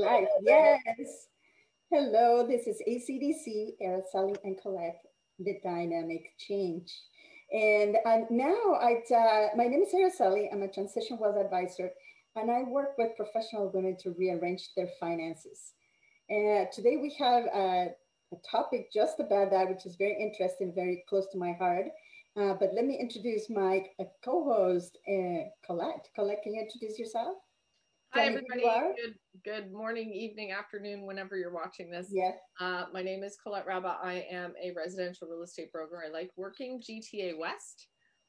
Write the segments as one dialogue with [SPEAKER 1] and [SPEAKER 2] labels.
[SPEAKER 1] live. Yes. Hello, this is ACDC, Araceli and Colette, the dynamic change. And uh, now, I, uh, my name is Araceli. I'm a transition wealth advisor, and I work with professional women to rearrange their finances. And today we have a, a topic just about that, which is very interesting, very close to my heart. Uh, but let me introduce my uh, co-host, uh, Colette. Colette, can you introduce yourself?
[SPEAKER 2] Hi, everybody. Good, good morning, evening, afternoon, whenever you're watching this.
[SPEAKER 1] Yeah.
[SPEAKER 2] Uh, my name is Colette Rabba. I am a residential real estate broker. I like working GTA West.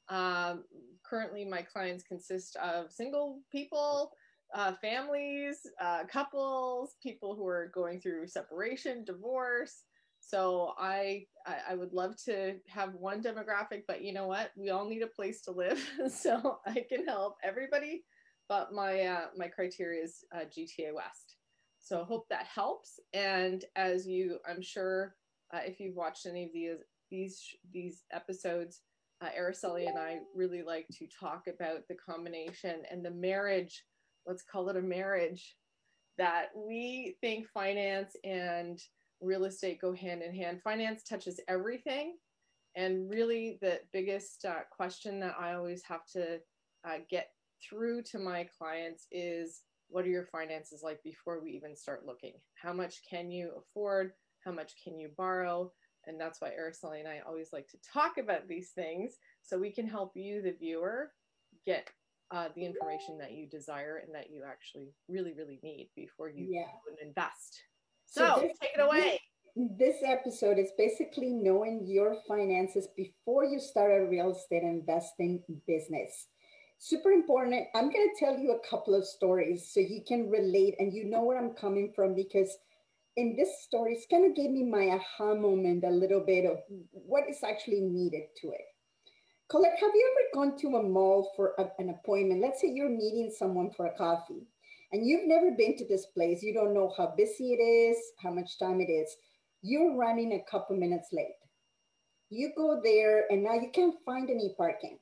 [SPEAKER 2] Um, currently, my clients consist of single people, uh, families, uh, couples, people who are going through separation, divorce. So I, I, I would love to have one demographic, but you know what? We all need a place to live, so I can help everybody but my uh, my criteria is uh, GTA West. So I hope that helps. And as you, I'm sure, uh, if you've watched any of these these these episodes, uh, Araceli and I really like to talk about the combination and the marriage. Let's call it a marriage that we think finance and real estate go hand in hand. Finance touches everything. And really, the biggest uh, question that I always have to uh, get through to my clients is what are your finances like before we even start looking? How much can you afford? How much can you borrow? And that's why Araceli and I always like to talk about these things so we can help you, the viewer, get uh, the information that you desire and that you actually really, really need before you
[SPEAKER 1] yeah.
[SPEAKER 2] invest. So, so this, take it away.
[SPEAKER 1] This episode is basically knowing your finances before you start a real estate investing business super important. I'm going to tell you a couple of stories so you can relate and you know where I'm coming from because in this story, it's kind of gave me my aha moment a little bit of what is actually needed to it. Colette, have you ever gone to a mall for a, an appointment? Let's say you're meeting someone for a coffee and you've never been to this place. You don't know how busy it is, how much time it is. You're running a couple minutes late. You go there and now you can't find any parking,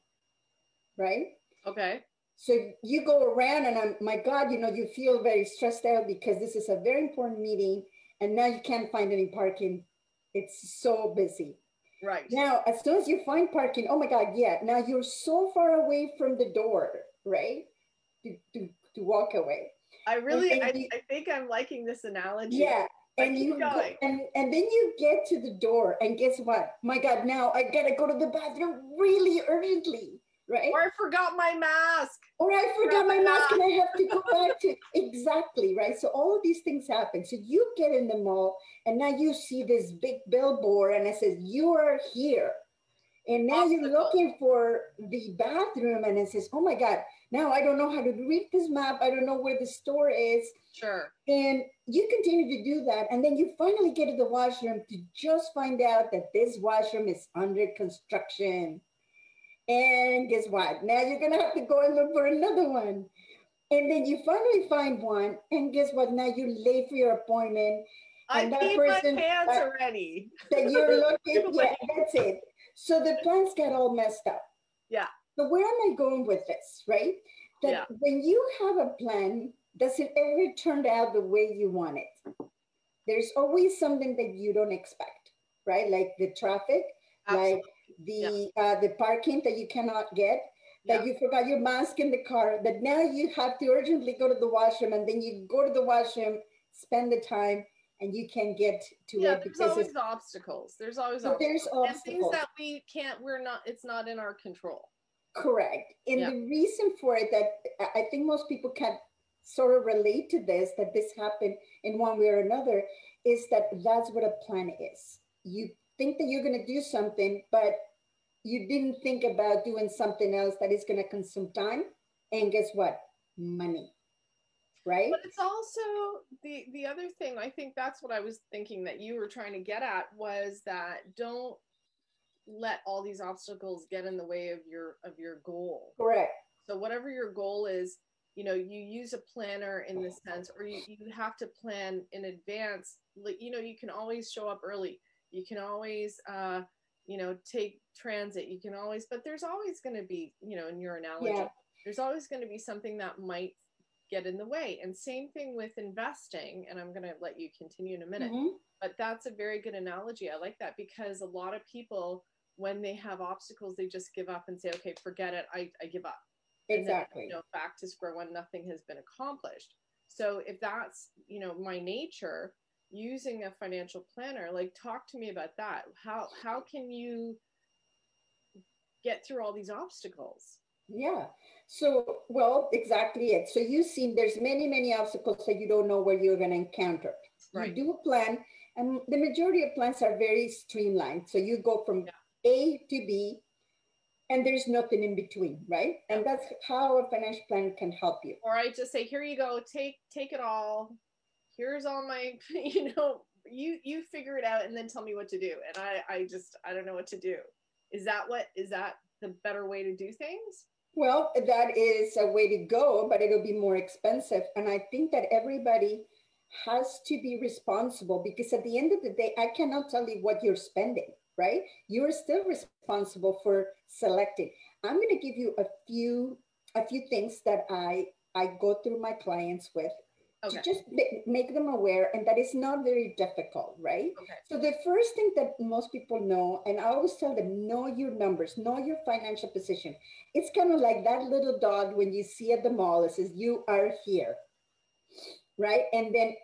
[SPEAKER 1] right?
[SPEAKER 2] Okay.
[SPEAKER 1] So you go around and I'm, my God, you know, you feel very stressed out because this is a very important meeting and now you can't find any parking. It's so busy.
[SPEAKER 2] Right.
[SPEAKER 1] Now, as soon as you find parking, oh my God, yeah. Now you're so far away from the door, right? To, to, to walk away.
[SPEAKER 2] I really, I, you, I think I'm liking this analogy.
[SPEAKER 1] Yeah. And you go, and, and then you get to the door and guess what? My God, now I gotta go to the bathroom really urgently right?
[SPEAKER 2] Or I forgot my mask.
[SPEAKER 1] Or I forgot my mask and I have to go back to exactly right. So all of these things happen. So you get in the mall and now you see this big billboard and it says you are here. And now Obstacle. you're looking for the bathroom and it says, oh my God, now I don't know how to read this map. I don't know where the store is.
[SPEAKER 2] Sure.
[SPEAKER 1] And you continue to do that. And then you finally get to the washroom to just find out that this washroom is under construction. And guess what? Now you're gonna have to go and look for another one. And then you finally find one, and guess what? Now you're late for your appointment.
[SPEAKER 2] I and that person, my pants uh, already.
[SPEAKER 1] That you're looking, yeah, that's it. So the plans got all messed up.
[SPEAKER 2] Yeah.
[SPEAKER 1] So where am I going with this, right? That yeah. when you have a plan, does it ever turn out the way you want it? There's always something that you don't expect, right? Like the traffic, Absolutely. like the yeah. uh, the parking that you cannot get, that yeah. you forgot your mask in the car, that now you have to urgently go to the washroom, and then you go to the washroom, spend the time, and you can get to
[SPEAKER 2] yeah,
[SPEAKER 1] it.
[SPEAKER 2] There's always obstacles. There's always
[SPEAKER 1] so
[SPEAKER 2] obstacles.
[SPEAKER 1] There's obstacles.
[SPEAKER 2] And things that we can't, we're not, it's not in our control.
[SPEAKER 1] Correct. And yeah. the reason for it that I think most people can sort of relate to this, that this happened in one way or another, is that that's what a plan is. You think that you're going to do something, but you didn't think about doing something else that is going to consume time. And guess what? Money. Right.
[SPEAKER 2] But it's also the the other thing. I think that's what I was thinking that you were trying to get at was that don't let all these obstacles get in the way of your of your goal.
[SPEAKER 1] Correct.
[SPEAKER 2] So whatever your goal is, you know, you use a planner in the sense, or you, you have to plan in advance. Like, you know, you can always show up early you can always uh, you know take transit you can always but there's always going to be you know in your analogy yeah. there's always going to be something that might get in the way. And same thing with investing. And I'm going to let you continue in a minute.
[SPEAKER 1] Mhm.
[SPEAKER 2] But that's a very good analogy. I like that because a lot of people, when they have obstacles, they just give up and say, okay, forget it. I, I give up. Then,
[SPEAKER 1] Exactly.
[SPEAKER 2] you know, back to square one, nothing has been accomplished. So if that's, you know, my nature, using a financial planner, like talk to me about that. How how can you get through all these obstacles?
[SPEAKER 1] Yeah. So, well, exactly it. So you've seen there's many, many obstacles that you don't know where you're going to encounter.
[SPEAKER 2] Right.
[SPEAKER 1] You do a plan, and the majority of plans are very streamlined. So you go from
[SPEAKER 2] Yeah.
[SPEAKER 1] A to B, and there's nothing in between, right? And that's how a financial plan can help you.
[SPEAKER 2] Or I just say, here you go, take take it all. Here's all my, you know, you you figure it out and then tell me what to do. And I I just I don't know what to do. Is that what is that the better way to do things?
[SPEAKER 1] Well, that is a way to go, but it'll be more expensive. And I think that everybody has to be responsible because at the end of the day, I cannot tell you what you're spending, right? You're still responsible for selecting. I'm going to give you a few a few things that I I go through my clients with
[SPEAKER 2] Okay.
[SPEAKER 1] to just make them aware and that is not very difficult, right?
[SPEAKER 2] Okay.
[SPEAKER 1] So the first thing that most people know, and I always tell them, know your numbers, know your financial position. It's kind of like that little dog when you see at the mall, it says, you are here, right? And then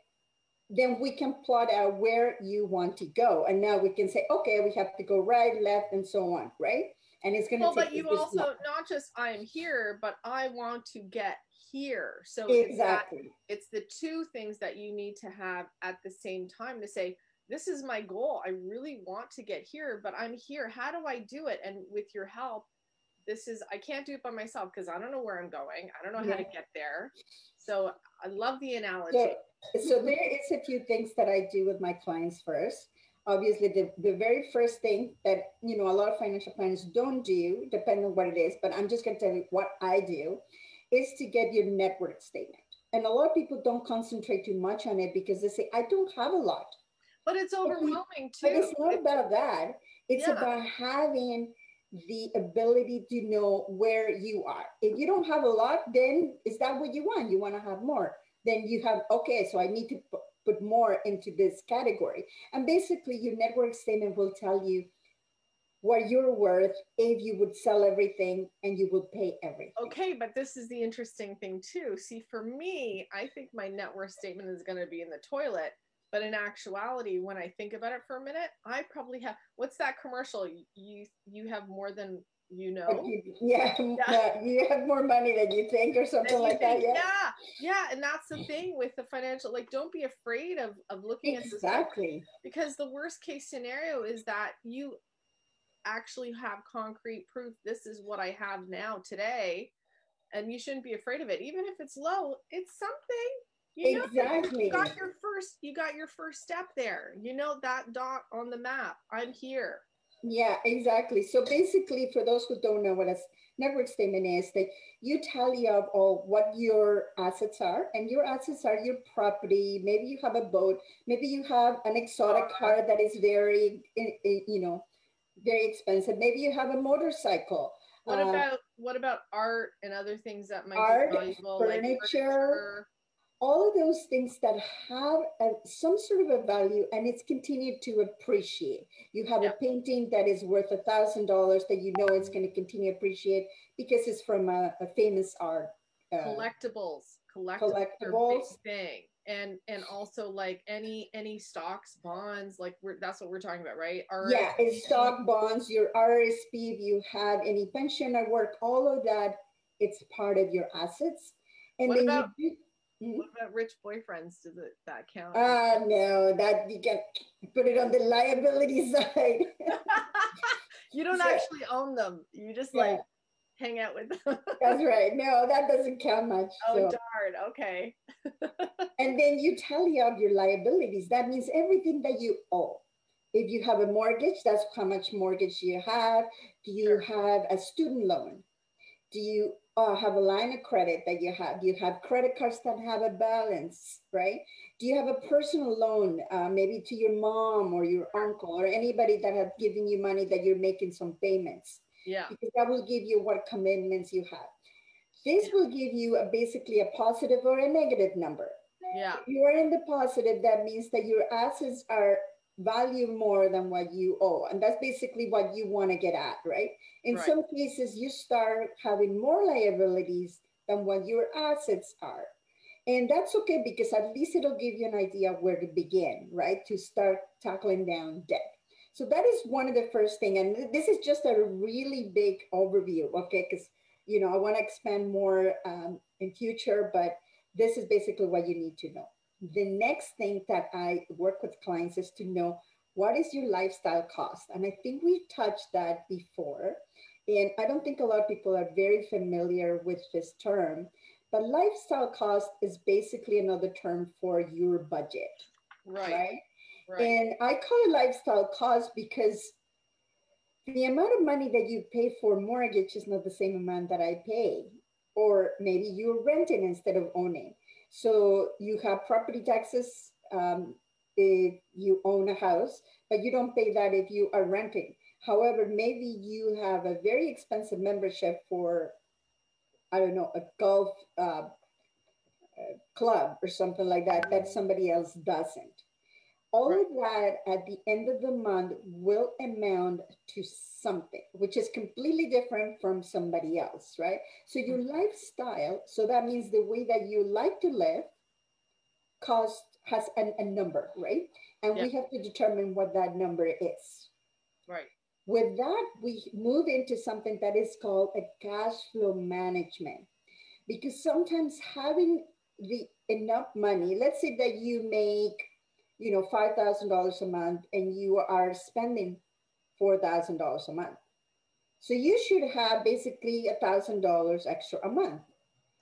[SPEAKER 1] then we can plot out where you want to go. And now we can say, okay, we have to go right, left, and so on, right? And it's gonna
[SPEAKER 2] Well,
[SPEAKER 1] take
[SPEAKER 2] but you also not just I'm here, but I want to get here. So it's that
[SPEAKER 1] exactly.
[SPEAKER 2] it's the two things that you need to have at the same time to say this is my goal. I really want to get here but i'm here. How do i do it? And with your help this is i can't do it by myself because i don't know where i'm going. I don't know how to get there. So i love the analogy.
[SPEAKER 1] So, so there is a few things that I do with my clients first. Obviously, the, the very first thing that you know a lot of financial planners don't do, depending on what it is, but I'm just going to tell you what I do, is to get your net worth statement. And a lot of people don't concentrate too much on it because they say, I don't have a lot.
[SPEAKER 2] but it's overwhelming
[SPEAKER 1] But
[SPEAKER 2] too
[SPEAKER 1] it's not about that. It's
[SPEAKER 2] Yeah.
[SPEAKER 1] about having the ability to know where you are. If you don't have a lot, then is that what you want? You want to have more. Then you have, okay, so I need to put more into this category. And basically, your net worth statement will tell you what you're worth if you would sell everything and you would pay everything.
[SPEAKER 2] okay but this is the interesting thing too see for me i think my net worth statement is going to be in the toilet but in actuality when i think about it for a minute i probably have what's that commercial you you have more than you know
[SPEAKER 1] Yeah, yeah, you have more money than you think or something like that. Yeah,
[SPEAKER 2] yeah yeah and that's the thing with the financial like don't be afraid of of looking at
[SPEAKER 1] exactly.
[SPEAKER 2] because the worst case scenario is that you actually have concrete proof this is what i have now today and you shouldn't be afraid of it even if it's low it's something you know
[SPEAKER 1] Exactly.
[SPEAKER 2] you got your first you got your first step there you know that dot on the map i'm here
[SPEAKER 1] Yeah, exactly. So basically, for those who don't know what a net worth statement is, that you tally up all what your assets are, and your assets are your property. Maybe you have a boat. Maybe you have an exotic uh-huh. car that is very, i- i- you know, very expensive. Maybe you have a motorcycle.
[SPEAKER 2] what
[SPEAKER 1] Uh,
[SPEAKER 2] about what about art and other things that might
[SPEAKER 1] art,
[SPEAKER 2] be valuable
[SPEAKER 1] furniture, all of those things that have a, some sort of a value and it's continued to appreciate. You have
[SPEAKER 2] Yeah.
[SPEAKER 1] a painting that is worth a thousand dollars that you know it's going to continue to appreciate because it's from a, a famous art. uh,
[SPEAKER 2] collectibles collectibles,
[SPEAKER 1] Collectibles.
[SPEAKER 2] thing and and also like any any stocks bonds like we're that's what we're talking about right Or
[SPEAKER 1] yeah, it's stock bonds, your RSP, if you have any pension at work, all of that, it's part of your assets. And
[SPEAKER 2] What
[SPEAKER 1] then
[SPEAKER 2] about-
[SPEAKER 1] you do, Mhm.
[SPEAKER 2] what about rich boyfriends does it that count
[SPEAKER 1] Ah, no, that you can put it on the liability side.
[SPEAKER 2] you don't
[SPEAKER 1] so-
[SPEAKER 2] actually own them you just
[SPEAKER 1] Yeah.
[SPEAKER 2] Hang out with them
[SPEAKER 1] That's right. No, that doesn't count much.
[SPEAKER 2] oh
[SPEAKER 1] so.
[SPEAKER 2] darn okay
[SPEAKER 1] And then you tally up your liabilities. That means everything that you owe. If you have a mortgage, that's how much mortgage you have. Do you have a student loan? Do you uh, have a line of credit that you have? Do you have credit cards that have a balance, right? Do you have a personal loan, uh, maybe to your mom or your uncle or anybody that have given you money that you're making some payments?
[SPEAKER 2] Yeah
[SPEAKER 1] because that will give you what commitments you have. This will give you a, basically a positive or a negative number.
[SPEAKER 2] Yeah.
[SPEAKER 1] If you are in the positive, that means that your assets are value more than what you owe. And that's basically what you want to get at, right? In
[SPEAKER 2] Right.
[SPEAKER 1] some cases, you start having more liabilities than what your assets are. And that's okay because at least it'll give you an idea where to begin, right? To start tackling down debt. So that is one of the first thing. And this is just a really big overview, okay? Because, you know, I want to expand more um, in future, but this is basically what you need to know. The next thing that I work with clients is to know what is your lifestyle cost? And I think we touched that before. And I don't think a lot of people are very familiar with this term, but lifestyle cost is basically another term for your budget,
[SPEAKER 2] Right.
[SPEAKER 1] right?
[SPEAKER 2] Right.
[SPEAKER 1] And I call it lifestyle cost because the amount of money that you pay for mortgage is not the same amount that I pay. Or maybe you're renting instead of owning. So you have property taxes um, if you own a house, but you don't pay that if you are renting. However, maybe you have a very expensive membership for, I don't know, a golf uh, club or something like that, that somebody else doesn't all of that at the end of the month will amount to something which is completely different from somebody else right? So your mm-hmm. lifestyle so that means the way that you like to live cost has an, a number right? And we have to determine what that number is.
[SPEAKER 2] Right.
[SPEAKER 1] with that we move into something that is called a cash flow management. Because sometimes having the enough money let's say that you make you know $5000 a month and you are spending $4000 a month so you should have basically $1000 extra a month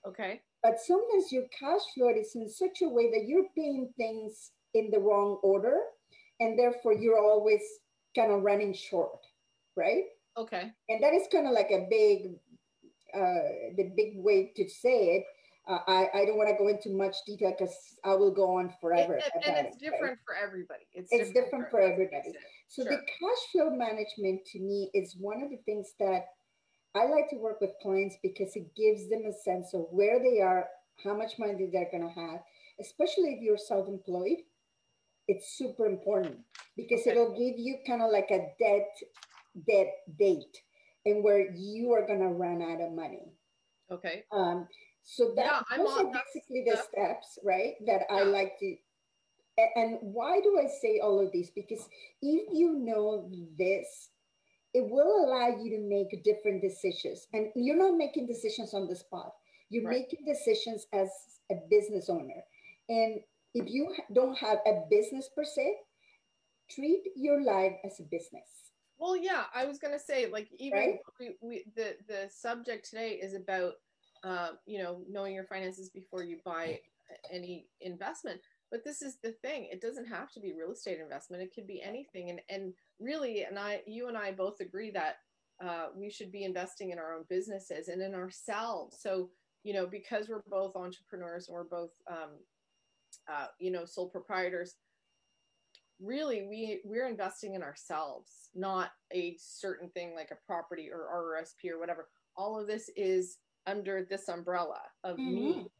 [SPEAKER 2] Okay.
[SPEAKER 1] but sometimes your cash flow is in such a way that you're paying things in the wrong order and therefore you're always kind of running short right
[SPEAKER 2] Okay.
[SPEAKER 1] and that is kind of like a big uh, the big way to say it uh, I, I don't want to go into much detail because I will go on forever.
[SPEAKER 2] It-
[SPEAKER 1] about
[SPEAKER 2] and it's
[SPEAKER 1] it, right?
[SPEAKER 2] different for everybody. It's,
[SPEAKER 1] It's different for everybody. So the cash flow management to me is one of the things that I like to work with clients because it gives them a sense of where they are, how much money they're going to have, especially if you're self-employed. It's super important because
[SPEAKER 2] Okay.
[SPEAKER 1] it'll give you kind of like a debt debt date and where you are going to run out of money.
[SPEAKER 2] Okay.
[SPEAKER 1] Um, so that
[SPEAKER 2] Yeah, I'm
[SPEAKER 1] those are
[SPEAKER 2] that's-
[SPEAKER 1] basically the steps, right? That I like to. And why do I say all of this? Because if you know this, it will allow you to make different decisions. And you're not making decisions on the spot. You're
[SPEAKER 2] Right.
[SPEAKER 1] making decisions as a business owner. And if you don't have a business per se, treat your life as a business.
[SPEAKER 2] Well, yeah, I was gonna say, like, even
[SPEAKER 1] Right?
[SPEAKER 2] we, we the the subject today is about, um, you know, knowing your finances before you buy any investment. But this is the thing; it doesn't have to be real estate investment. It could be anything. And and really, and I, you and I both agree that uh, we should be investing in our own businesses and in ourselves. So you know, because we're both entrepreneurs and we're both, um, uh, you know, sole proprietors really we we're investing in ourselves not a certain thing like a property or RRSP or whatever all of this is under this umbrella of me
[SPEAKER 1] Mhm.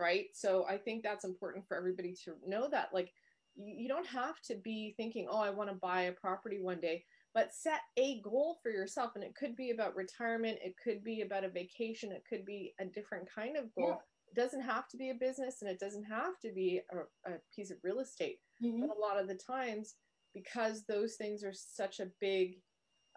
[SPEAKER 2] right so i think that's important for everybody to know that like you, you don't have to be thinking oh i want to buy a property one day but set a goal for yourself and it could be about retirement it could be about a vacation it could be a different kind of goal
[SPEAKER 1] Yeah.
[SPEAKER 2] it doesn't have to be a business and it doesn't have to be a, a piece of real estate
[SPEAKER 1] Mhm.
[SPEAKER 2] but a lot of the times because those things are such a big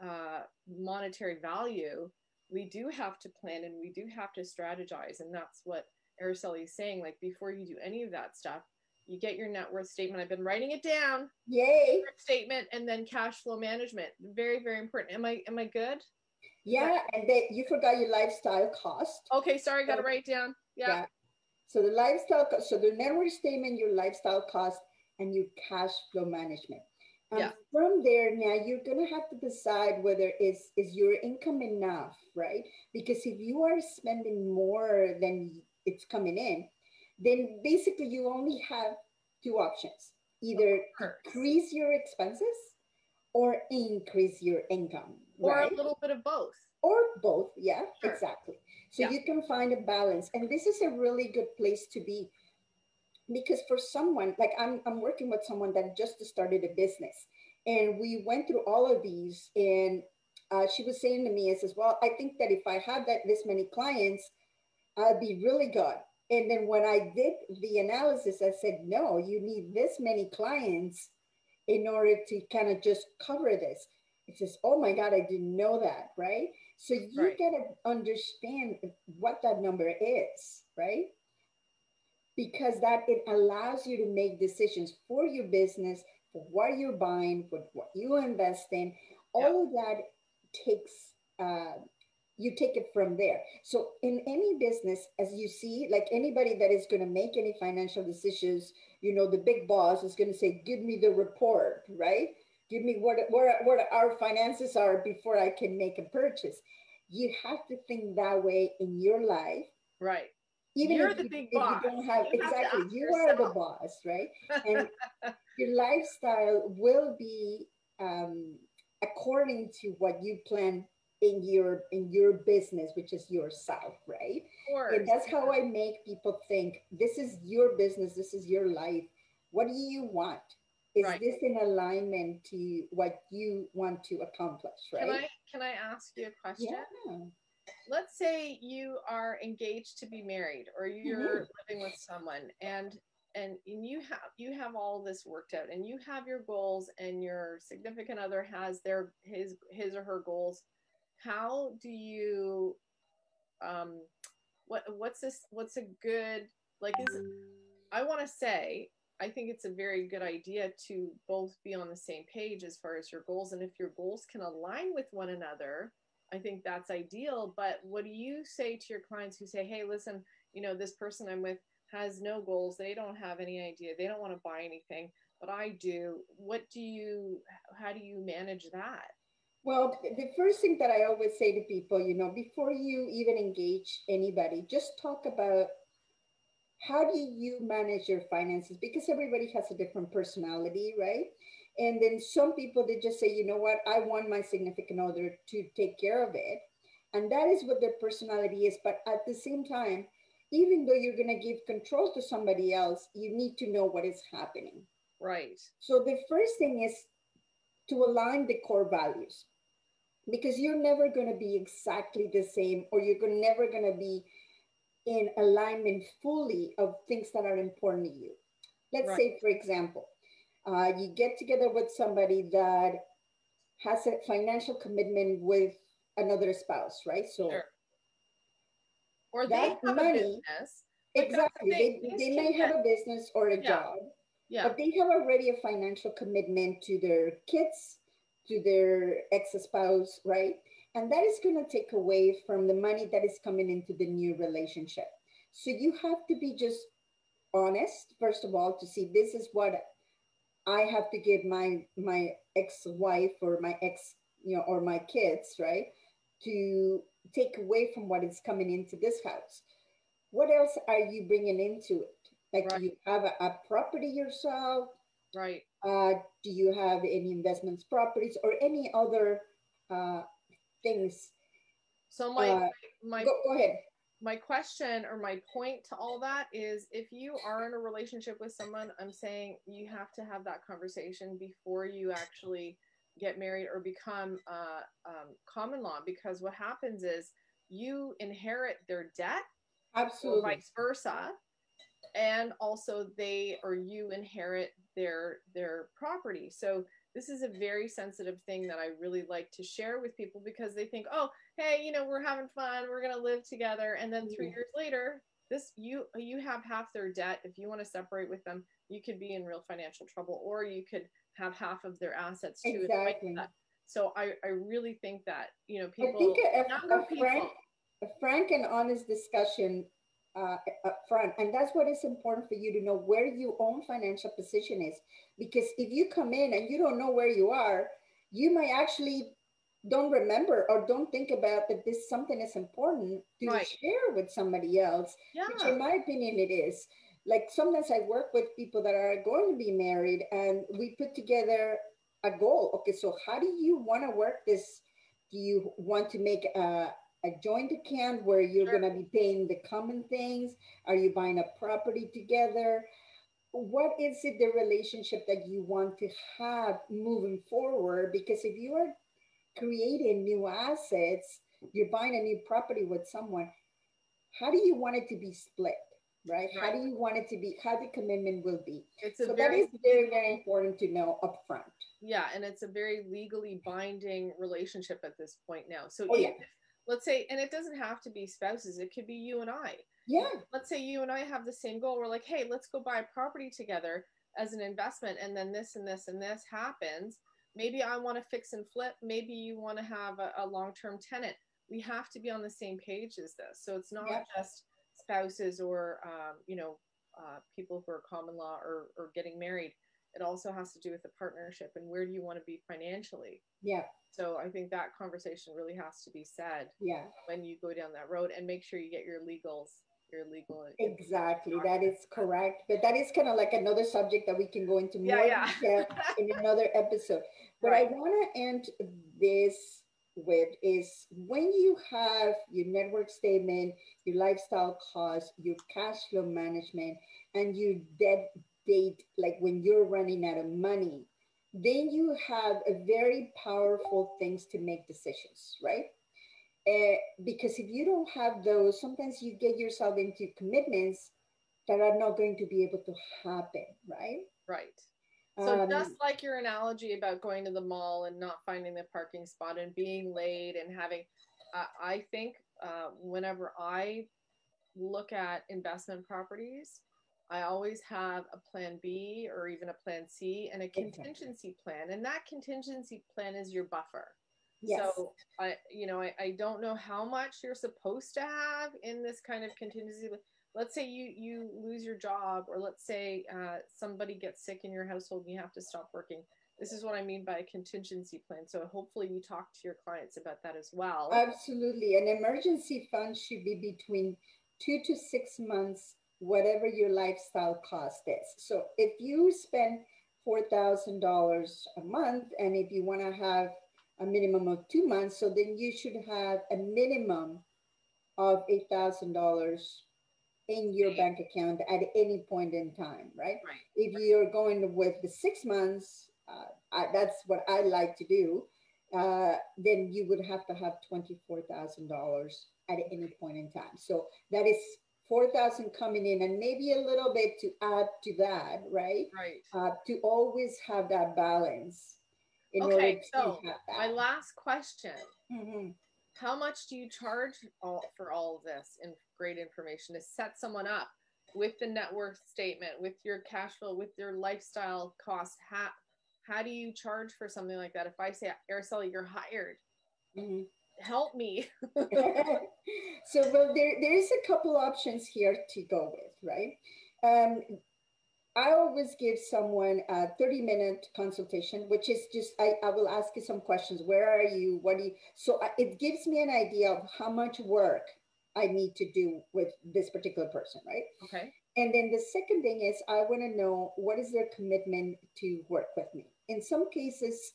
[SPEAKER 2] uh, monetary value we do have to plan and we do have to strategize and that's what araceli is saying like before you do any of that stuff you get your net worth statement i've been writing it down
[SPEAKER 1] Yay.
[SPEAKER 2] statement and then cash flow management very very important am i am i good
[SPEAKER 1] Yeah. And then you forgot your lifestyle cost.
[SPEAKER 2] okay sorry gotta write down yeah,
[SPEAKER 1] Yeah. So the lifestyle, so the net worth statement, your lifestyle cost, and your cash flow management. And
[SPEAKER 2] Yeah.
[SPEAKER 1] From there, now you're gonna have to decide whether is is your income enough, right? Because if you are spending more than it's coming in, then basically you only have two options: either decrease your expenses or increase your income,
[SPEAKER 2] or
[SPEAKER 1] right?
[SPEAKER 2] a little bit of both
[SPEAKER 1] or both yeah
[SPEAKER 2] Sure.
[SPEAKER 1] exactly so
[SPEAKER 2] Yeah.
[SPEAKER 1] you can find a balance and this is a really good place to be because for someone like I'm, I'm working with someone that just started a business and we went through all of these and uh, she was saying to me i says well i think that if i had that this many clients i'd be really good. And then when i did the analysis i said no you need this many clients in order to kind of just cover this. It says oh my god i didn't know that right? So you
[SPEAKER 2] Right.
[SPEAKER 1] gotta understand what that number is right because that it allows you to make decisions for your business for what you're buying for what you invest in. All of that takes uh, you take it from there. So in any business as you see like anybody that is going to make any financial decisions you know the big boss is going to say give me the report right? Give me what what, what our finances are before i can make a purchase. You have to think that way in your life.
[SPEAKER 2] Right.
[SPEAKER 1] Even
[SPEAKER 2] You're
[SPEAKER 1] if,
[SPEAKER 2] the
[SPEAKER 1] you,
[SPEAKER 2] big
[SPEAKER 1] if
[SPEAKER 2] boss.
[SPEAKER 1] you don't have
[SPEAKER 2] You
[SPEAKER 1] exactly
[SPEAKER 2] ask
[SPEAKER 1] you are the boss right and your lifestyle will be um, according to what you plan in your in your business which is yourself right
[SPEAKER 2] Of course.
[SPEAKER 1] and that's how i make people think this is your business this is your life what do you want is
[SPEAKER 2] Right.
[SPEAKER 1] this in alignment to what you want to accomplish right Can
[SPEAKER 2] I can I ask you a question?
[SPEAKER 1] yeah
[SPEAKER 2] let's say you are engaged to be married or you're living with someone and and and you have you have all this worked out and you have your goals and your significant other has their his his or her goals how do you um what what's this what's a good like is i want to say i think it's a very good idea to both be on the same page as far as your goals and if your goals can align with one another I think that's ideal. But what do you say to your clients who say, hey, listen, you know, this person I'm with has no goals. They don't have any idea. They don't want to buy anything, but I do. What do you, how do you manage that?
[SPEAKER 1] Well, the first thing that I always say to people, you know, before you even engage anybody, just talk about how do you manage your finances because everybody has a different personality, right? And then some people they just say, you know what, I want my significant other to take care of it. And that is what their personality is. But at the same time, even though you're going to give control to somebody else, you need to know what is happening.
[SPEAKER 2] Right.
[SPEAKER 1] So the first thing is to align the core values because you're never going to be exactly the same or you're never going to be in alignment fully of things that are important to you. Let's
[SPEAKER 2] Right.
[SPEAKER 1] say, for example, uh, you get together with somebody that has a financial commitment with another spouse, right? So
[SPEAKER 2] Sure. Or they
[SPEAKER 1] That
[SPEAKER 2] have
[SPEAKER 1] money-
[SPEAKER 2] a business.
[SPEAKER 1] Exactly,
[SPEAKER 2] the
[SPEAKER 1] they, they may have a business or a
[SPEAKER 2] Yeah.
[SPEAKER 1] job,
[SPEAKER 2] Yeah.
[SPEAKER 1] but they have already a financial commitment to their kids, to their ex-spouse, right? And that is going to take away from the money that is coming into the new relationship. So you have to be just honest, first of all, to see this is what I have to give my my ex-wife or my ex, you know, or my kids, right? To take away from what is coming into this house. What else are you bringing into it? Like,
[SPEAKER 2] Right.
[SPEAKER 1] do you have a, a property yourself?
[SPEAKER 2] Right.
[SPEAKER 1] Uh, do you have any investments, properties, or any other uh, things?
[SPEAKER 2] So my,
[SPEAKER 1] Uh,
[SPEAKER 2] my,
[SPEAKER 1] Go, go ahead.
[SPEAKER 2] My question or my point to all that is if you are in a relationship with someone, I'm saying you have to have that conversation before you actually get married or become uh, um, common law because what happens is you inherit their debt
[SPEAKER 1] Absolutely.
[SPEAKER 2] vice versa and also they or you inherit their their property so this is a very sensitive thing that i really like to share with people because they think oh hey you know we're having fun we're going to live together and then three years later this you you have half their debt if you want to separate with them you could be in real financial trouble or you could have half of their assets too
[SPEAKER 1] Exactly.
[SPEAKER 2] so i i really think that you know people.
[SPEAKER 1] I think a, a, a
[SPEAKER 2] people
[SPEAKER 1] frank, a frank and honest discussion uh, up front, and that's what is important for you to know where your own financial position is. Because if you come in and you don't know where you are, you might actually don't remember or don't think about that this something is important to
[SPEAKER 2] Right.
[SPEAKER 1] share with somebody else. Which,
[SPEAKER 2] yeah
[SPEAKER 1] in my opinion, it is. Like sometimes I work with people that are going to be married, and we put together a goal. Okay, so how do you want to work this Do you want to make a, a joint account where you're
[SPEAKER 2] Sure.
[SPEAKER 1] going to be paying the common things? Are you buying a property together? What is it the relationship that you want to have moving forward? Because if you are creating new assets, you're buying a new property with someone, how do you want it to be split? Right? How do you want it to be? How the commitment will be?
[SPEAKER 2] It's a
[SPEAKER 1] So that
[SPEAKER 2] very
[SPEAKER 1] is very, very important to know upfront.
[SPEAKER 2] yeah, and it's a very legally binding relationship at this point now. So
[SPEAKER 1] Oh, yeah.
[SPEAKER 2] let's say, and it doesn't have to be spouses, it could be you and I.
[SPEAKER 1] Yeah,
[SPEAKER 2] Let's say you and I have the same goal. We're like, hey, let's go buy a property together as an investment, and then this and this and this happens. Maybe I want to fix and flip. Maybe you want to have a, a long term tenant. We have to be on the same page as this. So it's not
[SPEAKER 1] Yep.
[SPEAKER 2] just spouses or um, you know uh, people who are common law or, or getting married. It also has to do with the partnership and where do you want to be financially.
[SPEAKER 1] yeah,
[SPEAKER 2] So I think that conversation really has to be said
[SPEAKER 1] yeah,
[SPEAKER 2] when you go down that road and make sure you get your legals, your legal.
[SPEAKER 1] exactly. That is correct. But that is kind of like another subject that we can go into more
[SPEAKER 2] yeah.
[SPEAKER 1] detail in another episode. What
[SPEAKER 2] Right.
[SPEAKER 1] I want to end this with is when you have your net worth statement, your lifestyle costs, your cash flow management, and your debt date, like when you're running out of money, then you have a very powerful things to make decisions, right? Uh, because if you don't have those, sometimes you get yourself into commitments that are not going to be able to happen, right?
[SPEAKER 2] Right. So
[SPEAKER 1] Um,
[SPEAKER 2] just like your analogy about going to the mall and not finding the parking spot and being late and having, uh, I think uh, whenever I look at investment properties, I always have a plan B or even a plan C and a contingency plan. And that contingency plan is your buffer.
[SPEAKER 1] Yes.
[SPEAKER 2] So I, you know, I, I don't know how much you're supposed to have in this kind of contingency. Let's say you you lose your job, or let's say uh, somebody gets sick in your household and you have to stop working. This is what I mean by a contingency plan. So hopefully you talk to your clients about that as well.
[SPEAKER 1] Absolutely. An emergency fund should be between two to six months, whatever your lifestyle cost is. So if you spend $4,000 a month, and if you want to have a minimum of two months, so then you should have a minimum of $8,000 in your bank account at any point in time, right?
[SPEAKER 2] right.
[SPEAKER 1] if you're going with the six months, uh, I, that's what I like to do. Uh, then you would have to have twenty-four thousand dollars at any point in time. So that is four thousand coming in, and maybe a little bit to add to that, right?
[SPEAKER 2] Right.
[SPEAKER 1] Uh, to always have that balance.
[SPEAKER 2] Okay, so. My last question.
[SPEAKER 1] Mhm.
[SPEAKER 2] How much do you charge all, for all of this and great information to set someone up with the net worth statement, with your cash flow, with your lifestyle costs? How, how do you charge for something like that? If I say, Araceli, you're hired,
[SPEAKER 1] Mhm.
[SPEAKER 2] help me.
[SPEAKER 1] so well there there is a couple options here to go with right um, i always give someone a 30 minute consultation which is just I, I will ask you some questions where are you what do you so I, it gives me an idea of how much work i need to do with this particular person right
[SPEAKER 2] okay.
[SPEAKER 1] and then the second thing is I want to know what is their commitment to work with me. In some cases,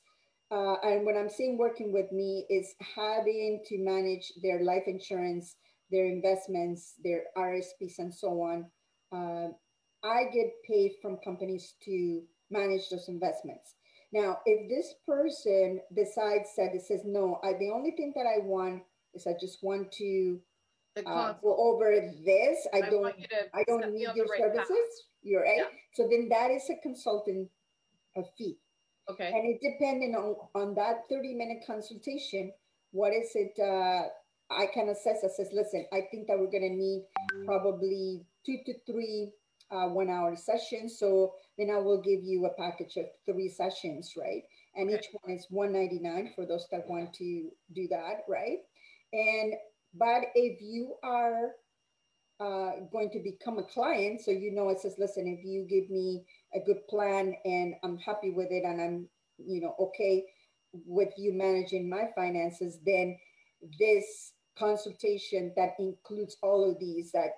[SPEAKER 1] uh, and when I'm saying working with me is having to manage their life insurance, their investments, their RSPs, and so on. Uh, I get paid from companies to manage those investments. Now, if this person decides that it says no, I, the only thing that I want is I just want to uh, go over this. I,
[SPEAKER 2] I
[SPEAKER 1] don't
[SPEAKER 2] to
[SPEAKER 1] I don't need your
[SPEAKER 2] right path.
[SPEAKER 1] services. You're right.
[SPEAKER 2] Yeah.
[SPEAKER 1] So then that is a consultant a fee.
[SPEAKER 2] Okay.
[SPEAKER 1] And it depending on, on that 30 minute consultation, what is it uh, I can assess? I says, listen, I think that we're gonna need probably two to three uh, one hour session. So then I will give you a package of three sessions, right? And each one is 199 for those that want to do that, right? And but if you are uh, going to become a client, so you know it says, listen, if you give me a good plan and I'm happy with it and I'm, you know, okay with you managing my finances, then this consultation that includes all of these that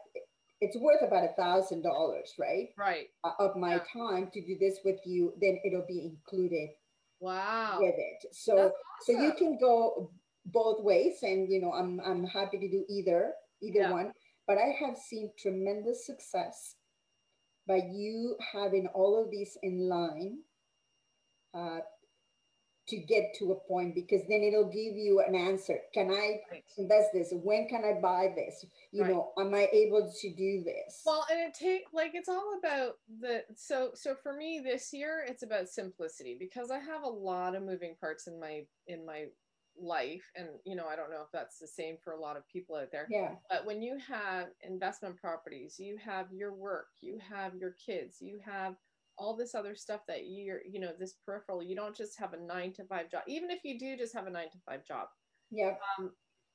[SPEAKER 1] it's worth about a thousand dollars, right?
[SPEAKER 2] Right.
[SPEAKER 1] uh, Of my
[SPEAKER 2] Yeah.
[SPEAKER 1] time to do this with you, then it'll be included
[SPEAKER 2] Wow.
[SPEAKER 1] with it. So
[SPEAKER 2] That's
[SPEAKER 1] so you can go both ways and you know i'm i'm happy to do either either
[SPEAKER 2] Yeah.
[SPEAKER 1] one but i have seen tremendous success by you having all of these in line uh, to get to a point because then it'll give you an answer can i
[SPEAKER 2] Right.
[SPEAKER 1] invest this when can i buy this you
[SPEAKER 2] Right.
[SPEAKER 1] know am i able to do this
[SPEAKER 2] Well, and it take like it's all about the so so for me this year it's about simplicity because I have a lot of moving parts in my in my life and you know I don't know if that's the same for a lot of people out there.
[SPEAKER 1] yeah
[SPEAKER 2] But when you have investment properties, you have your work, you have your kids, you have all this other stuff that you're, you know, this peripheral, you don't just have a nine to five job. Even if you do just have a nine to five job,
[SPEAKER 1] yeah
[SPEAKER 2] um,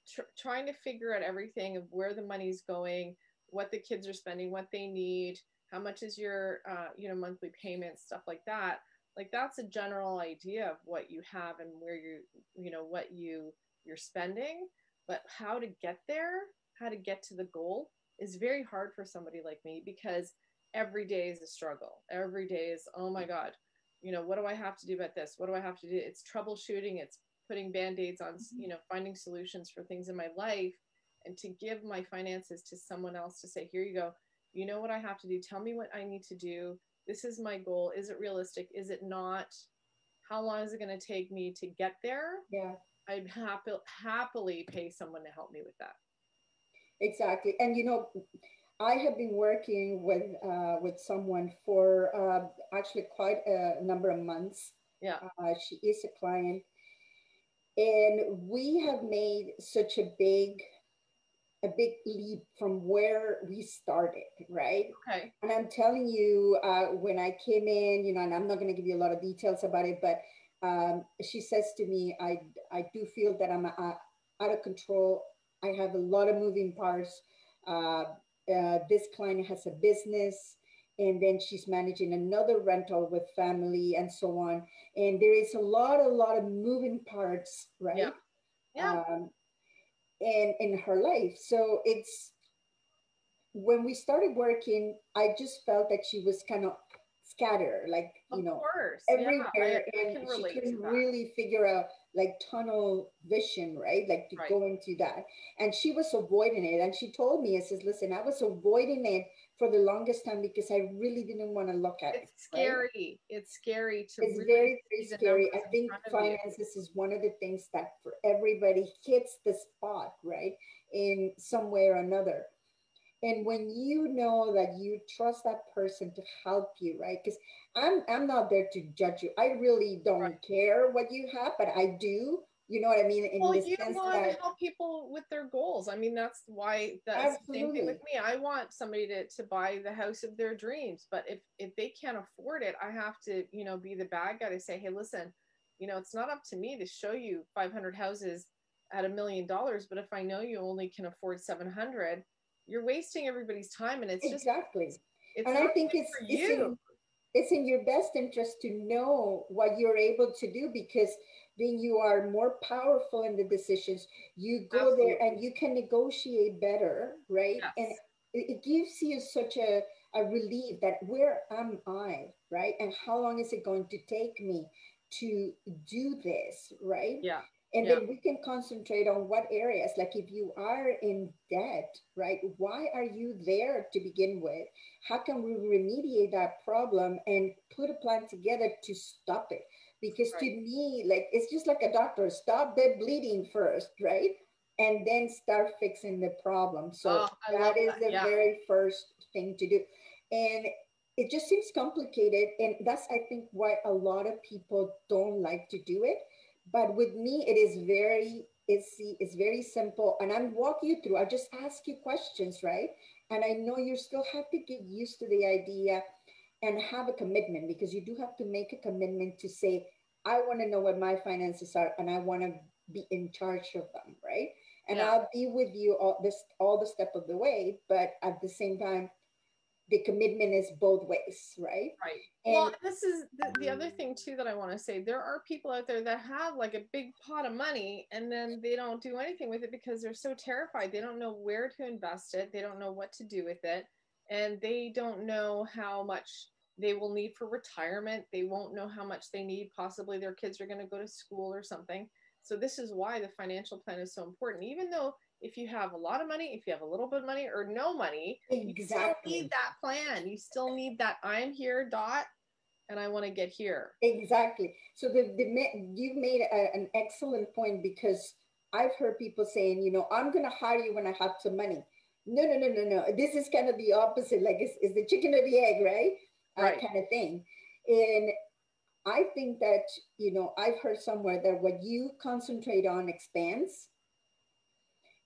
[SPEAKER 2] tr- trying to figure out everything of where the money's going, what the kids are spending, what they need, how much is your, uh, you know, monthly payments, stuff like that. Like that's a general idea of what you have and where you, you know, what you you're spending. But how to get there, how to get to the goal, is very hard for somebody like me because every day is a struggle. Every day is, oh my mm. god, you know, what do I have to do about this? What do I have to do? It's troubleshooting. It's putting band-aids on you mm-hmm. know finding solutions for things in my life and to give my finances to someone else to say here you go. You know what i have to do? Tell me what i need to do. This is my goal. Is it realistic? Is it not? How long is it going to take me to get there?
[SPEAKER 1] Yeah.
[SPEAKER 2] I'd happy, happily pay someone to help me with that.
[SPEAKER 1] Exactly. And you know i have been working with uh, with someone for uh, actually quite a number of months.
[SPEAKER 2] Yeah.
[SPEAKER 1] Uh, she is a client. And we have made such a big a big leap from where we started right?
[SPEAKER 2] Okay.
[SPEAKER 1] And i'm telling you uh, when i came in you know and i'm not going to give you a lot of details about it but um, she says to me i i do feel that i'm uh, out of control. I have a lot of moving parts uh, uh, this client has a business and then she's managing another rental with family and so on. And there is a lot a lot of moving parts right?
[SPEAKER 2] Yeah. yeah.
[SPEAKER 1] Um, and in her life. So it's when we started working i just felt that she was kind of scattered like
[SPEAKER 2] of
[SPEAKER 1] you know
[SPEAKER 2] course.
[SPEAKER 1] everywhere
[SPEAKER 2] yeah, I, I
[SPEAKER 1] and
[SPEAKER 2] can
[SPEAKER 1] she couldn't really figure out like tunnel vision right? Like to
[SPEAKER 2] Right.
[SPEAKER 1] go into that. And she was avoiding it. And she told me i says listen i was avoiding it for the longest time because i really didn't want to look at it
[SPEAKER 2] it's
[SPEAKER 1] right?
[SPEAKER 2] scary. It's scary to
[SPEAKER 1] it's
[SPEAKER 2] really
[SPEAKER 1] very very scary. i think finances is one of the things that for everybody hits the spot right in some way or another and when you know that you trust that person to help you right because i'm i'm not there to judge you i really don't
[SPEAKER 2] Right.
[SPEAKER 1] care what you have but i do you know what i mean in
[SPEAKER 2] well, you want to help people with their goals. I mean, that's why that's the same thing with me. I want somebody to, to buy the house of their dreams, but if if they can't afford it, I have to, you know, be the bad guy to say, hey, listen, you know, it's not up to me to show you 500 houses at a million dollars, but if I know you only can afford 700, you're wasting everybody's time, and it's just
[SPEAKER 1] exactly.
[SPEAKER 2] it's
[SPEAKER 1] and i think it's it's in, it's in your best interest to know what you're able to do because then you are more powerful in the decisions. You go there and you can negotiate better right?
[SPEAKER 2] Yes.
[SPEAKER 1] and it, it gives you such a, a relief that where am i right? And how long is it going to take me to do this right?
[SPEAKER 2] Yeah,
[SPEAKER 1] and
[SPEAKER 2] Yeah.
[SPEAKER 1] then we can concentrate on what areas like if you are in debt right why are you there to begin with? How can we remediate that problem and put a plan together to stop it? Because to me like it's just like a doctor stop the bleeding first right? And then start fixing the problem. So
[SPEAKER 2] Oh,
[SPEAKER 1] that is
[SPEAKER 2] that,
[SPEAKER 1] the
[SPEAKER 2] yeah.
[SPEAKER 1] very first thing to do. And it just seems complicated. And that's i think why a lot of people don't like to do it but with me it is very it's it's very simple. And i'm walk you through i just ask you questions right? And i know you still have to get used to the idea and have a commitment because you do have to make a commitment to say i want to know what my finances are and i want to be in charge of them right? And
[SPEAKER 2] Yeah.
[SPEAKER 1] i'll be with you all this all the step of the way but at the same time the commitment is both ways right
[SPEAKER 2] right.
[SPEAKER 1] and
[SPEAKER 2] well, this is the, the other mm. thing too that I want to say. There are people out there that have like a big pot of money and then they don't do anything with it because they're so terrified. They don't know where to invest it. They don't know what to do with it. And they don't know how much they will need for retirement. They won't know how much they need. Possibly their kids are going to go to school or something. So this is why the financial plan is so important. Even though if you have a lot of money, if you have a little bit of money or no money, exactly. you still need that plan. You still need that I'm here dot and I want to get here.
[SPEAKER 1] Exactly. So the, the you've made a, an excellent point because I've heard people saying, you know, I'm going to hire you when I have some money. No, no, no, no, no. This is kind of the opposite. Like, it's, it's the chicken or the egg, right?
[SPEAKER 2] Right.
[SPEAKER 1] Uh, kind of thing. And I think that, you know, I've heard somewhere that what you concentrate on expands.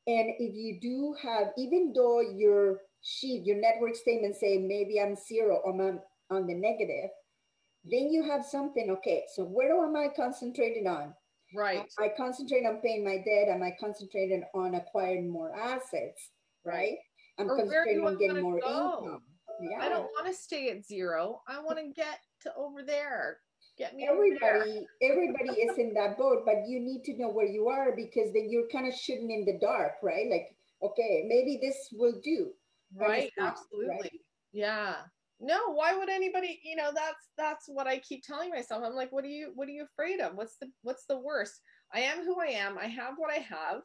[SPEAKER 1] And if you do have, even though your sheet, your net worth statement say maybe I'm zero or I'm on the negative, then you have something, okay, so where am I concentrating on?
[SPEAKER 2] Right.
[SPEAKER 1] Am I concentrate on paying my debt? Am I concentrating on acquiring more assets? Right. I'm or concentrating on getting more go? income.
[SPEAKER 2] Yeah. I don't want to stay at zero. I want to get to over there. Get me
[SPEAKER 1] everybody, everybody is in that boat, but you need to know where you are because then you're kind of shooting in the dark, right? Like, okay, maybe this will do.
[SPEAKER 2] Right. Absolutely. Right? Yeah no why would anybody you know that's that's what i keep telling myself i'm like what are you what are you afraid of what's the what's the worst i am who i am i have what i have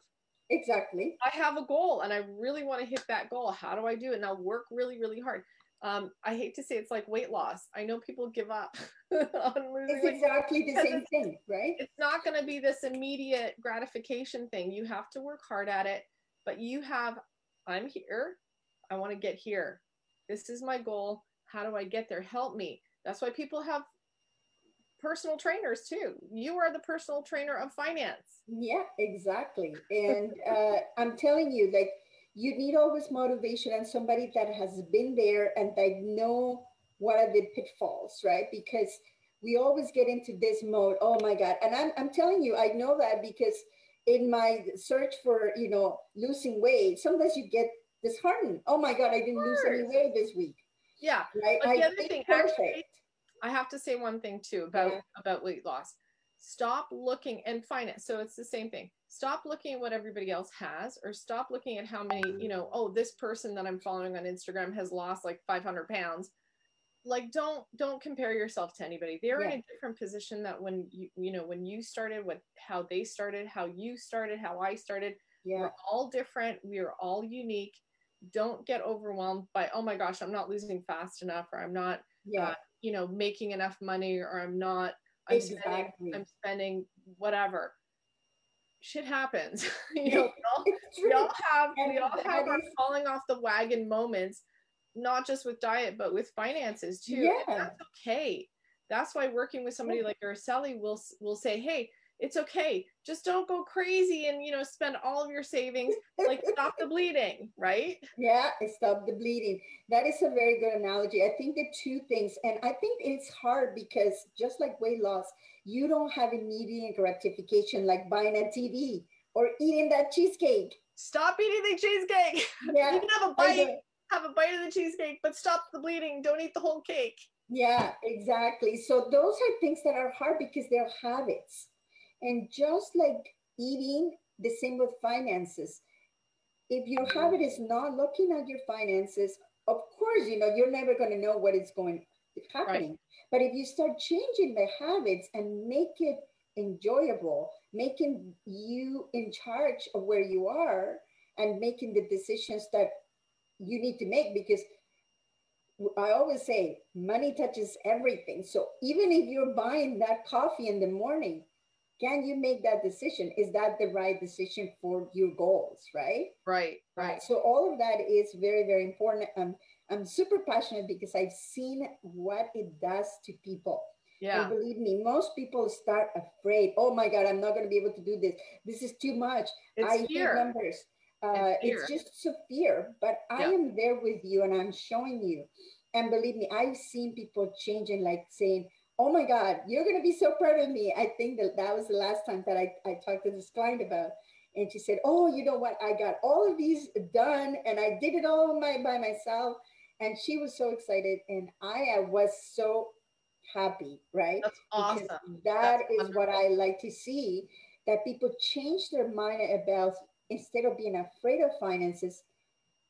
[SPEAKER 1] exactly
[SPEAKER 2] i have a goal and i really want to hit that goal how do i do it now work really really hard um, I hate to say it's like weight loss. I know people give up
[SPEAKER 1] on losing. It's exactly the same thing, right?
[SPEAKER 2] It's not going to be this immediate gratification thing. You have to work hard at it, but you have, I'm here. I want to get here. This is my goal. How do I get there? Help me. That's why people have personal trainers too. You are the personal trainer of finance.
[SPEAKER 1] Yeah, exactly. And uh, I'm telling you, like, you need always motivation and somebody that has been there and they know what are the pitfalls, right? Because we always get into this mode. Oh my God. And I'm, I'm telling you, I know that because in my search for, you know, losing weight, sometimes you get disheartened. Oh my God, I didn't lose any weight this week.
[SPEAKER 2] Yeah.
[SPEAKER 1] Right.
[SPEAKER 2] But the other thing, actually, I have to say one thing too about yeah. about weight loss. Stop looking and find it. So it's the same thing. Stop looking at what everybody else has, or stop looking at how many, you know, oh, this person that I'm following on Instagram has lost like 500 pounds. Like, don't don't compare yourself to anybody. They're yeah. in a different position that when you you know when you started, with how they started, how you started, how I started. Yeah. We're all different. We are all unique don't get overwhelmed by oh my gosh i'm not losing fast enough or i'm not yeah. Uh, you know making enough money or i'm not I'm spending i'm spending whatever. Shit happens. You know we all, we all have we all have our falling off the wagon moments not just with diet but with finances too. Yeah. that's okay. That's why working with somebody like Araceli will will say hey it's okay. Just don't go crazy and you know spend all of your savings. Like stop the bleeding, right?
[SPEAKER 1] Yeah, stop the bleeding. That is a very good analogy. I think the two things, and I think it's hard because just like weight loss, you don't have immediate gratification like buying a TV or eating that cheesecake.
[SPEAKER 2] Stop eating the cheesecake. Yeah, you can have a bite. Have a bite of the cheesecake, but stop the bleeding. Don't eat the whole cake.
[SPEAKER 1] Yeah, exactly. So those are things that are hard because they're habits. And just like eating, the same with finances. If your habit is not looking at your finances, of course, you know, you're never going to know what is going happening. Right. But if you start changing the habits and make it enjoyable, making you in charge of where you are and making the decisions that you need to make because I always say money touches everything. So even if you're buying that coffee in the morning, can you make that decision? Is that the right decision for your goals right?
[SPEAKER 2] Right right.
[SPEAKER 1] So all of that is very very important. Um, i'm super passionate because i've seen what it does to people.
[SPEAKER 2] Yeah.
[SPEAKER 1] and believe me most people start afraid. Oh my god i'm not going to be able to do this. This is too much.
[SPEAKER 2] It's i
[SPEAKER 1] hear numbers. Uh, it's, it's, just so fear but i am there with you and i'm showing you. And believe me i've seen people changing like saying oh my God, you're going to be so proud of me. I think that that was the last time that I, I talked to this client about. And she said, oh, you know what? I got all of these done and I did it all my, by myself. And she was so excited. And I, I was so happy, right?
[SPEAKER 2] That's awesome.
[SPEAKER 1] Because that That's is wonderful. what I like to see that people change their mind about instead of being afraid of finances,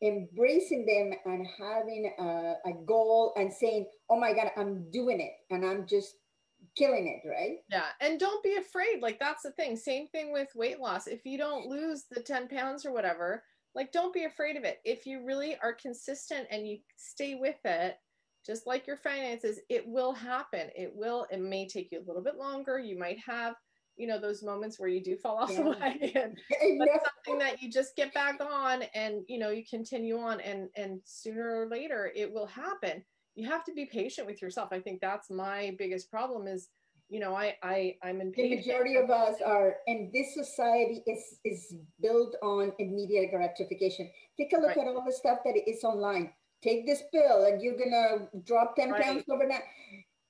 [SPEAKER 1] embracing them and having a, a, goal and saying, oh my God, I'm doing it. And I'm just killing it, right?
[SPEAKER 2] Yeah. And don't be afraid. Like that's the thing. Same thing with weight loss. If you don't lose the 10 pounds or whatever, like don't be afraid of it. If you really are consistent and you stay with it, just like your finances, it will happen. It will, it may take you a little bit longer. You might have, you know, those moments where you do fall off yeah. the wagon. but something that you just get back on and you know you continue on and and sooner or later it will happen you have to be patient with yourself. I think that's my biggest problem is, you know, I, I, I'm impatient.
[SPEAKER 1] The majority of us are, and this society is, is built on immediate gratification. Take a look right. at all the stuff that is online. Take this pill and you're gonna drop 10 right. pounds overnight.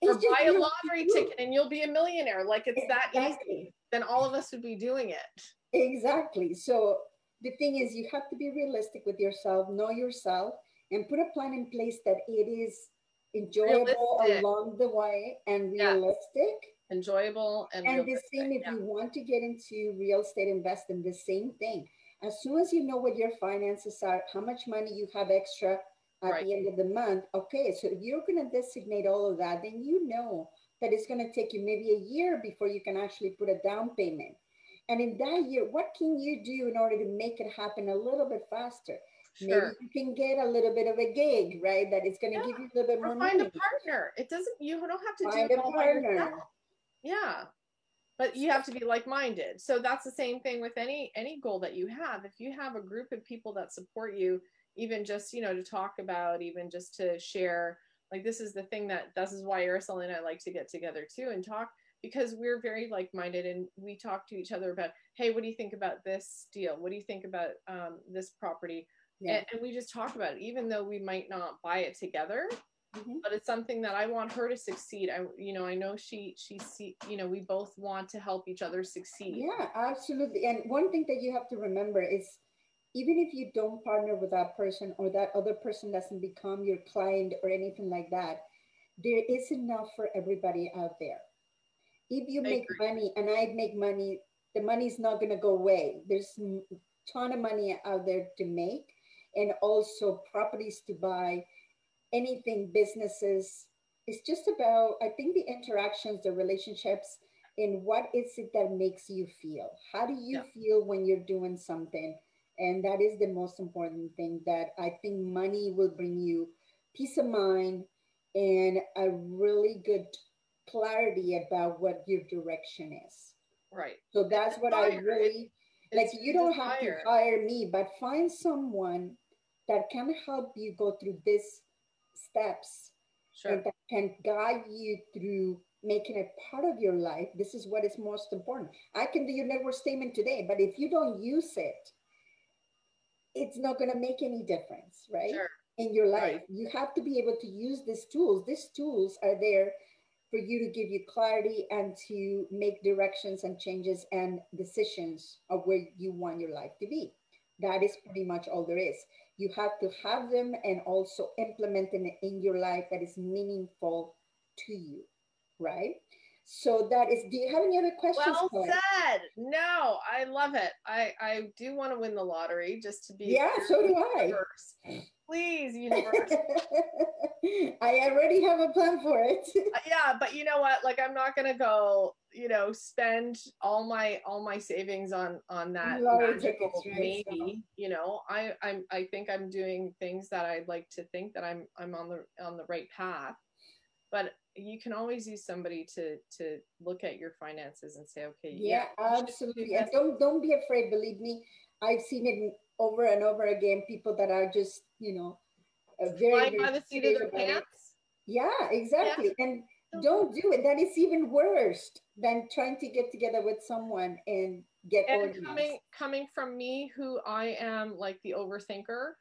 [SPEAKER 2] Or buy a lottery ticket and you'll be a millionaire. Like it's exactly. that easy. Then all of us would be doing it.
[SPEAKER 1] Exactly. So the thing is you have to be realistic with yourself, know yourself, and put a plan in place that it is enjoyable realistic. along the way and realistic.
[SPEAKER 2] Enjoyable and,
[SPEAKER 1] and the same if yeah. you want to get into real estate investing, the same thing. As soon as you know what your finances are, how much money you have extra at right. the end of the month, okay, so if you're going to designate all of that, then you know that it's going to take you maybe a year before you can actually put a down payment. And in that year, what can you do in order to make it happen a little bit faster? Sure. Maybe you can get a little bit of a gig, right? That is going to yeah. give you a little bit or more
[SPEAKER 2] find
[SPEAKER 1] money.
[SPEAKER 2] a partner. It doesn't. You don't have to find do it all by yourself. Yeah, but you have to be like-minded. So that's the same thing with any any goal that you have. If you have a group of people that support you, even just you know to talk about, even just to share. Like this is the thing that this is why Araceli and I like to get together too and talk because we're very like-minded and we talk to each other about hey what do you think about this deal what do you think about um, this property yeah. and, and, we just talk about it even though we might not buy it together mm-hmm. but it's something that i want her to succeed i you know i know she she see you know we both want to help each other succeed
[SPEAKER 1] yeah absolutely and one thing that you have to remember is even if you don't partner with that person or that other person doesn't become your client or anything like that there is enough for everybody out there if you make money and i make money the money's not going to go away there's a ton of money out there to make and also properties to buy, anything, businesses. It's just about, I think, the interactions, the relationships, and what is it that makes you feel? How do you yeah. feel when you're doing something? And that is the most important thing that I think money will bring you peace of mind and a really good clarity about what your direction is.
[SPEAKER 2] Right.
[SPEAKER 1] So that's what I really like. You don't have to hire me, but find someone that can help you go through these steps sure. and that can guide you through making it part of your life. This is what is most important. I can do your net worth statement today, but if you don't use it, it's not going to make any difference, right? Sure. In your life, right. you have to be able to use these tools. These tools are there for you to give you clarity and to make directions and changes and decisions of where you want your life to be. That is pretty much all there is you have to have them and also implement them in your life that is meaningful to you, right? So that is, do you have any other questions?
[SPEAKER 2] Well said. No, I love it. I, I do want to win the lottery just to be.
[SPEAKER 1] Yeah, so do I.
[SPEAKER 2] First. Please, universe.
[SPEAKER 1] I already have a plan for it.
[SPEAKER 2] Uh, yeah, but you know what? Like, I'm not gonna go. You know, spend all my all my savings on on that magical tickets, right? maybe. So. You know, I I'm I think I'm doing things that I'd like to think that I'm I'm on the on the right path. But you can always use somebody to to look at your finances and say, okay,
[SPEAKER 1] yeah, yeah absolutely. And don't don't be afraid. Believe me, I've seen it over and over again. People that are just you know uh, very, very
[SPEAKER 2] by the seat of their pants.
[SPEAKER 1] Yeah, exactly. Yeah. And don't do it. That is even worse than trying to get together with someone and get and organized.
[SPEAKER 2] coming coming from me, who I am like the overthinker.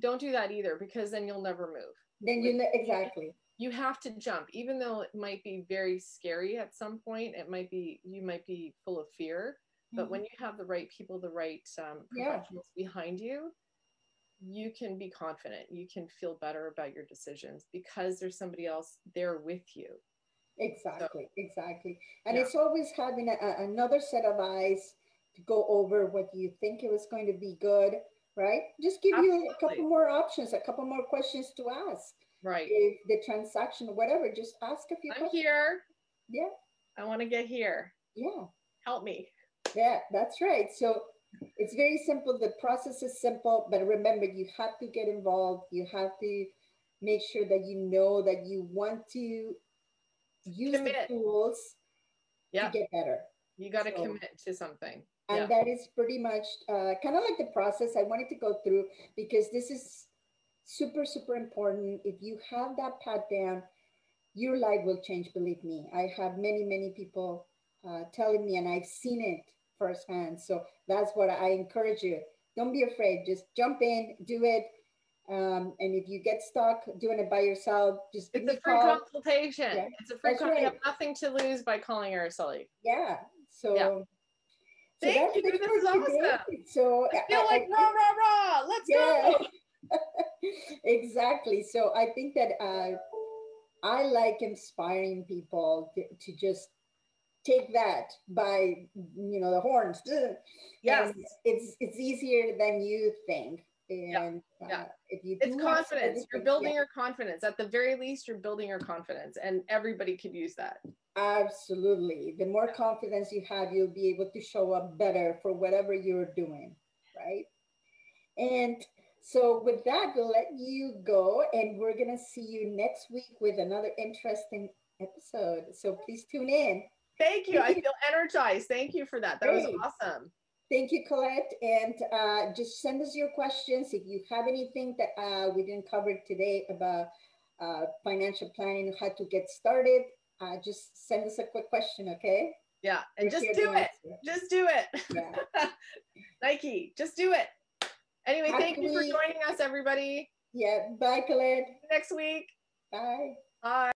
[SPEAKER 2] Don't do that either because then you'll never move.
[SPEAKER 1] Then you know exactly
[SPEAKER 2] you have to jump even though it might be very scary at some point it might be you might be full of fear but mm-hmm. when you have the right people the right um, professionals yeah. behind you you can be confident you can feel better about your decisions because there's somebody else there with you
[SPEAKER 1] exactly so, exactly and yeah. it's always having a, another set of eyes to go over what you think it was going to be good right just give Absolutely. you a couple more options a couple more questions to ask
[SPEAKER 2] right
[SPEAKER 1] if the transaction whatever just ask a few
[SPEAKER 2] i'm
[SPEAKER 1] questions.
[SPEAKER 2] here
[SPEAKER 1] Yeah.
[SPEAKER 2] I want to get here.
[SPEAKER 1] Yeah.
[SPEAKER 2] Help me.
[SPEAKER 1] Yeah, that's right. So it's very simple. The process is simple, but remember, you have to get involved. You have to make sure that you know that you want to use
[SPEAKER 2] Commit.
[SPEAKER 1] the tools
[SPEAKER 2] Yeah.
[SPEAKER 1] to get better.
[SPEAKER 2] You got to
[SPEAKER 1] So-
[SPEAKER 2] commit to something.
[SPEAKER 1] And
[SPEAKER 2] Yeah.
[SPEAKER 1] that is pretty much uh, kind of like the process I wanted to go through because this is super, super important. If you have that pat down, your life will change, believe me. I have many, many people uh, telling me, and I've seen it firsthand. So that's what I encourage you. Don't be afraid. Just jump in, do it. Um, and if you get stuck doing it by yourself, just
[SPEAKER 2] It's a free
[SPEAKER 1] call.
[SPEAKER 2] consultation.
[SPEAKER 1] Yeah,
[SPEAKER 2] It's a free
[SPEAKER 1] that's
[SPEAKER 2] con- You have nothing to lose by calling Araceli.
[SPEAKER 1] Yeah. So,
[SPEAKER 2] Yeah.
[SPEAKER 1] so
[SPEAKER 2] Thank
[SPEAKER 1] that's
[SPEAKER 2] you. This is awesome.
[SPEAKER 1] So
[SPEAKER 2] I feel like rah rah rah. Let's
[SPEAKER 1] Yeah.
[SPEAKER 2] go.
[SPEAKER 1] exactly. So I think that uh, I like inspiring people to, to just take that by you know the horns.
[SPEAKER 2] Yes.
[SPEAKER 1] And it's it's easier than you think.
[SPEAKER 2] Yeah,
[SPEAKER 1] And
[SPEAKER 2] yeah.
[SPEAKER 1] Uh, if you
[SPEAKER 2] It's confidence. You're building
[SPEAKER 1] yeah,
[SPEAKER 2] your confidence. At the very least, you're building your confidence, and everybody could use that.
[SPEAKER 1] absolutely. The more confidence you have, you'll be able to show up better for whatever you're doing, right? And so with that, we'll let you go, and we're gonna see you next week with another interesting episode. So please tune in.
[SPEAKER 2] Thank you. I feel energized. Thank you for that. That was awesome.
[SPEAKER 1] Thank you, Colette. And uh, just send us your questions. If you have anything that uh, we didn't cover today about uh, financial planning, how to get started, uh, just send us a quick question, okay?
[SPEAKER 2] Yeah. And
[SPEAKER 1] We're
[SPEAKER 2] just do it.
[SPEAKER 1] answer.
[SPEAKER 2] Just do it.
[SPEAKER 1] Yeah.
[SPEAKER 2] Nike, just do it. Anyway, thank you for joining us, everybody.
[SPEAKER 1] Yeah. Bye, Colette.
[SPEAKER 2] Next week.
[SPEAKER 1] Bye.
[SPEAKER 2] Bye.